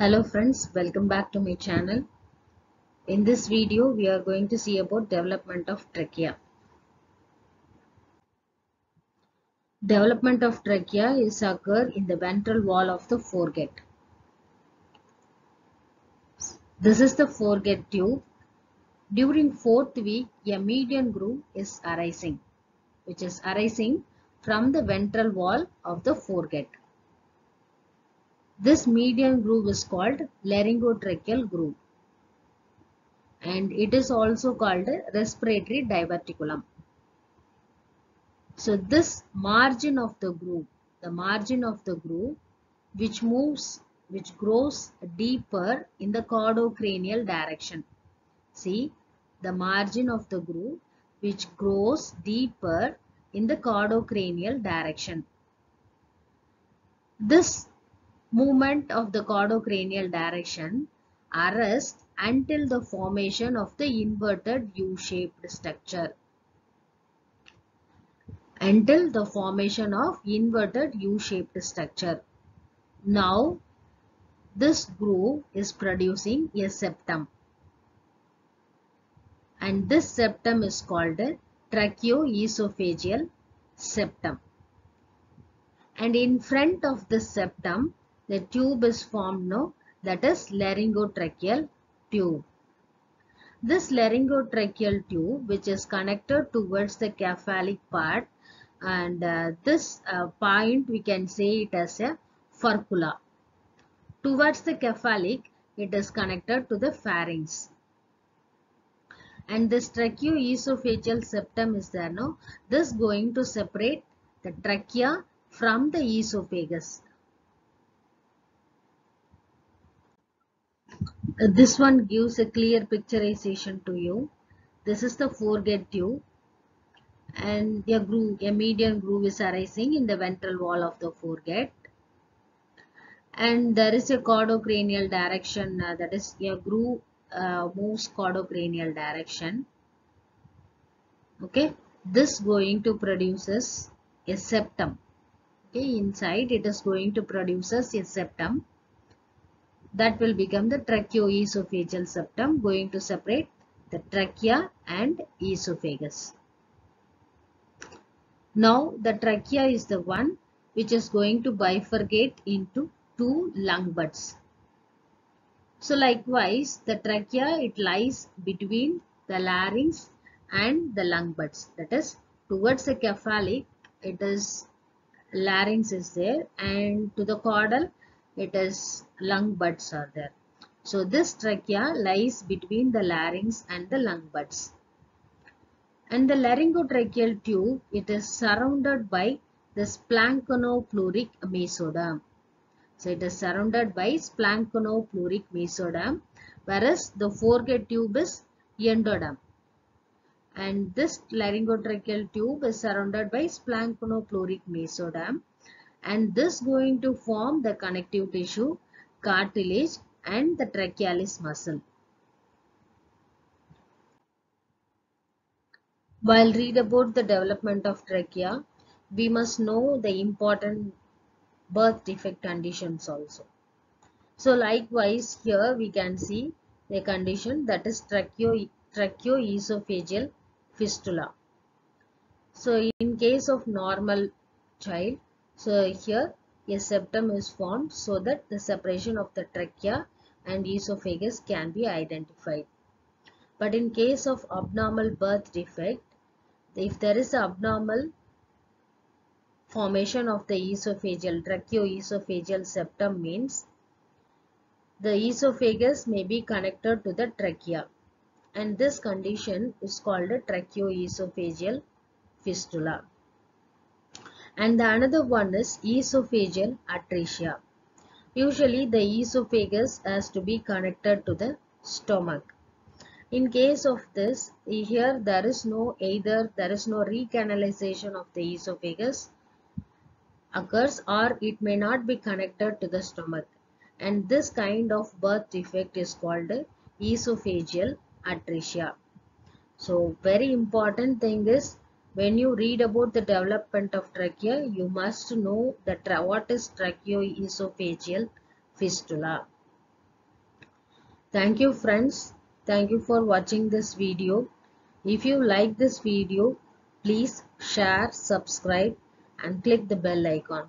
Hello friends, welcome back to my channel. In this video, we are going to see about development of trachea. Development of trachea is occur in the ventral wall of the foregut. This is the foregut tube. During fourth week, a median groove is arising, which is arising from the ventral wall of the foregut. This median groove is called laryngotracheal groove and it is also called respiratory diverticulum. So this margin of the groove, the margin of the groove which moves, which grows deeper in the caudocranial direction. See the margin of the groove which grows deeper in the caudocranial direction. This movement of the caudocranial direction arrests until the formation of the inverted U-shaped structure. Until the formation of inverted U-shaped structure. Now, this groove is producing a septum. And this septum is called tracheoesophageal septum. And in front of this septum, the tube is formed now that is laryngotracheal tube. This laryngotracheal tube which is connected towards the cephalic part and uh, this uh, point we can say it as a furcula. Towards the cephalic it is connected to the pharynx. And this tracheoesophageal septum is there now. This going to separate the trachea from the esophagus. This one gives a clear picturization to you. This is the foregut tube and a groove, a median groove is arising in the ventral wall of the foregut. And there is a caudocranial direction uh, that is a groove uh, moves caudocranial direction. Okay, this going to produces a septum. Okay, inside it is going to produces a septum that will become the tracheoesophageal septum going to separate the trachea and esophagus. Now the trachea is the one which is going to bifurcate into two lung buds. So likewise the trachea it lies between the larynx and the lung buds that is towards the cephalic it is larynx is there and to the caudal it is lung buds are there. So this trachea lies between the larynx and the lung buds. And the laryngotracheal tube, it is surrounded by the splanchnopleuric mesoderm. So it is surrounded by splanchnopleuric mesoderm, whereas the foregut tube is endoderm. And this laryngotracheal tube is surrounded by splanchnopleuric mesoderm and this going to form the connective tissue, cartilage and the trachealis muscle. While read about the development of trachea, we must know the important birth defect conditions also. So likewise here we can see the condition that is tracheo, tracheoesophageal fistula. So in case of normal child, so here a septum is formed so that the separation of the trachea and esophagus can be identified. But in case of abnormal birth defect, if there is abnormal formation of the esophageal, tracheoesophageal septum means the esophagus may be connected to the trachea and this condition is called a tracheoesophageal fistula and the another one is esophageal atresia. Usually the esophagus has to be connected to the stomach. In case of this, here there is no either there is no recanalization of the esophagus occurs or it may not be connected to the stomach and this kind of birth defect is called esophageal atresia. So very important thing is when you read about the development of trachea, you must know that what is tracheoesophageal fistula. Thank you friends. Thank you for watching this video. If you like this video, please share, subscribe and click the bell icon.